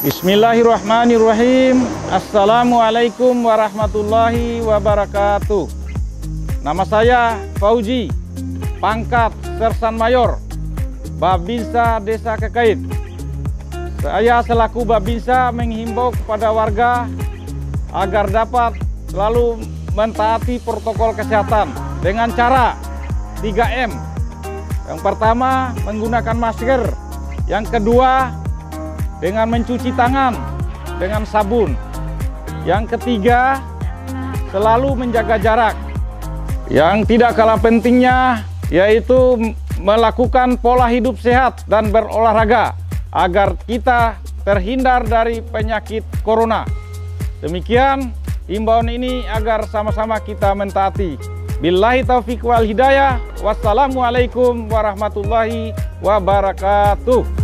Bismillahirrahmanirrahim. Assalamualaikum warahmatullahi wabarakatuh. Nama saya Fauji Pangkat Sersan Mayor Babinsa Desa Kekait. Saya selaku Babinsa menghimbau kepada warga Agar dapat selalu mentaati protokol kesehatan Dengan cara 3M Yang pertama menggunakan masker. Yang kedua dengan mencuci tangan dengan sabun. Yang ketiga, selalu menjaga jarak. Yang tidak kalah pentingnya yaitu melakukan pola hidup sehat dan berolahraga agar kita terhindar dari penyakit corona. Demikian imbauan ini agar sama-sama kita mentaati. Billahi taufiq wal hidayah. Wassalamualaikum warahmatullahi wabarakatuh.